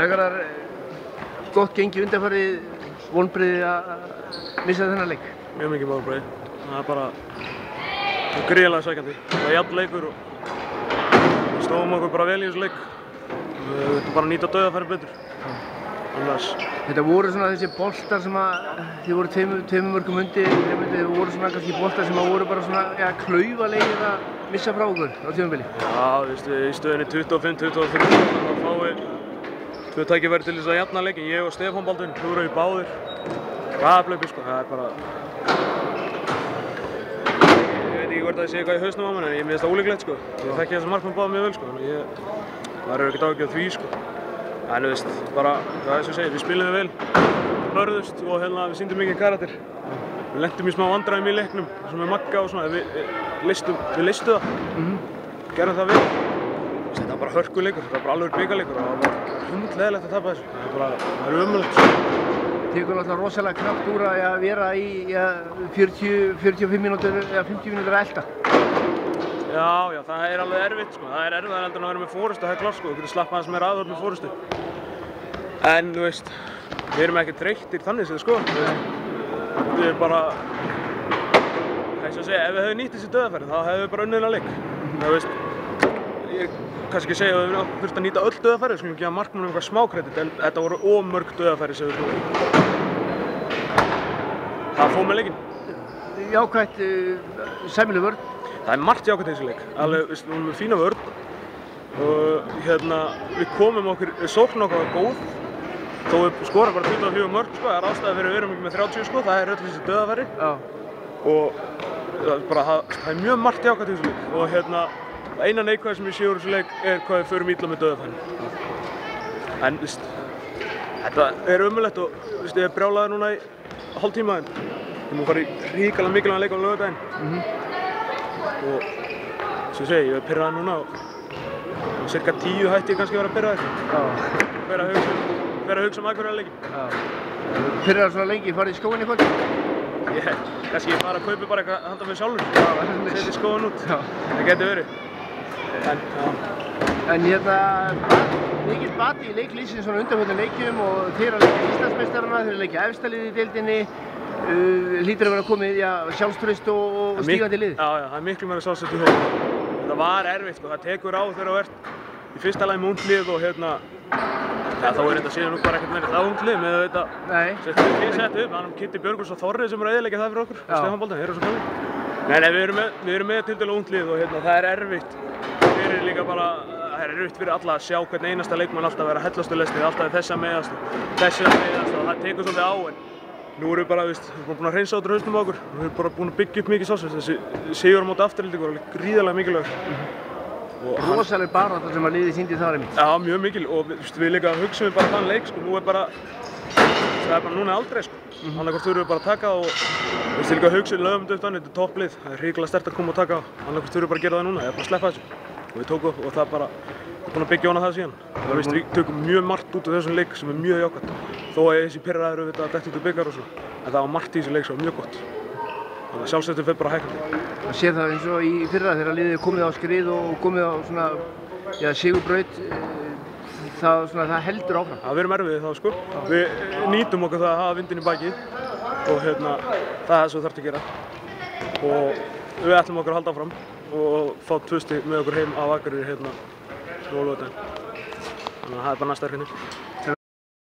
Haugarar, gott gengi undanfarið, vonbriði að missa þennan leik. Mjög mikið málubröði. Það er bara gríðilega sækjandi. Það er jafn leikur og við stóðum okkur bara vel í þessu leik. Við veitum bara að nýta döðafæri betur. Annars, Þetta voru svona þessi boltar sem að þið voru tveimur mörgum undir, þið voru svona kannski boltar sem að voru bara svona, ja, klaufalegir að missa frá okkur á tímabili. já, þú veist, í stöðinni 25-23 þá fáum við tvö tækifæri til þess að jafna leikin. Ég og Stefán Baldvin hlúra í báðir. Hraðaplaupi, sko, það er bara... Ég veit ekki hvort það sé eitthvað í hausnum á mér, en ég minnst það ólíklegt, sko. Ég þekki þessar markmann báða mjög vel, sko, þannig að ég... Það er ekkert ágjörð því, sko. En þú veist, bara, það er sem ég segi, við spilum vel, börðust og hérna við síndum mikið karakter. Við lentum í smá vandræðum í leiknum, sem með Magga og svona, við, við listum, við listum það, gerðum það vel. Þetta var bara hörkuleikur, þetta var bara alveg byggarleikur og það var hundleðilegt að tapa þessu. Það er bara, það er umöðulegt. Tekur náttúrulega rosalega kraft úr að ja, vera í ja, 40, 45 mínútur eða 50 mínútur að elda. Já, já, það er alveg erfitt, sko. Það er erfiðar heldur en að vera með fórustu, það er klart, sko. Þú getur slappað aðeins meira aðvörð með fórustu. En, þú veist, við erum ekki þreyttir þannig séð, sko. Við erum bara, hvað ég skal segja, ef við hefðum nýtt þessi döðafæri, þá hefðum við bara unnið. Það ég kannski ekki segja að við höfum þurft að nýta öll döðafæri, skulum gefa markmannum eitthvað smá kredit, en þetta voru ómörg döðafæri sem við slúðum. Það fóð með leikinn. Jákvætt, uh, sæmilu vörn. Það er margt jákvæmt í þessu leik. Alveg, við erum með fína vörn og hérna, við komum okkur, við sóknum okkur var góð þó við skorum bara 24 mörg, sko, það er ástæða fyrir að við erum ekki með 30, sko, það er öll þessi döðafæri Já. og það er bara, það, það er mjög margt jákvæmt í þessu leik og hérna, eina neikvæð sem ég sé úr þessu leik er hvað við förum ítla með döðafæri. En, þú veist, þetta er umulett og, þú veist, ég er brjálaður núna í hálftíma en ég múið fara í ríkala mikilvægan leik á lögadaginn og sem ég segi, ég er pyrraður núna og og cirka tíu hætti ég kannski að vera pyrraður Já. hver að hugsa, að hugsa um aðgurðarleikin Já. Pyrrar svona lengi, farið í skóin í kvöld? ég, kannski ég bara kaupi bara eitthvað handa mig sjálfur setja skóðan út, Já. það getur verið en, En hérna, mikill bati í leiklýsin svona undanfjöldin leikjum og þeir að leikja Íslandsmeistarana, þeir að leikja efstalið í deildinni, uh, hlýtur að vera komið já, sjálfströst og, og Það er stígandi lið. Já, já, það er miklu meira sjálfsett í hóp. Það var erfitt, sko, það tekur á þegar þú ert í fyrsta lagi með unglið og hérna, ja, þá er þetta síðan nú bara ekkert meira það unglið með þetta settum við sett upp, hann Kitty Björgurs og Þorrið sem eru að eðilegja það fyrir okkur, Nei, nei, við erum með, við erum með til dæla unglið og hérna, það er erfitt fyrir líka bara, það er erfitt fyrir alla að sjá hvern einasta leikmann alltaf vera hellastu lestið, alltaf þessa meðast, þessa meðast og það tekur svolítið á en nú erum við bara, við erum búin að hreinsa út úr haustum á okkur, við erum bara búin að byggja upp mikið sálsveit, þessi sigur á móti afturlítingu var alveg gríðarlega mikilvægur. Og hann- rosaleg barátta sem að liði síndi það er mitt. Já, mjög mikil og við líka hugsaum við bara þann leik, sko, nú er bara, það er bara núna aldrei, sko. Mm -hmm. Annarkvært þurfum við bara að taka og við veist, líka hugsaum lögum þetta upp þannig, þetta er topplið, það er hrikalega stert að koma og taka á. Annarkvært þurfum við bara að gera það núna, ég er bara að sleppa þessu. Og við tókum og það bara, við erum búin að byggja hana það síðan. Það veist, við tökum mjög margt út af þessum leik sem er mjög jákvæmt. Þó að þessi pyrraður eru að detta út úr byggar og svo. En það var margt í þessu leik sem var mjög gott. Þannig að sjálfsveitin fyrir bara hækkandi. Það sé það eins og í fyrra þegar liðið er komið á skrið og komið á svona, já, sigurbraut, það, svona, það heldur áfram. að við erum erfiðið þá sko. Við nýtum okkur það að hafa vindin í baki og hérna, það er það sem þú þarfst að gera. Og við ætlum okkur að halda áfram og fá tvösti með okkur heim á Akureyri hérna á Lóðardaginn. Þannig að það er bara næsta erfinni.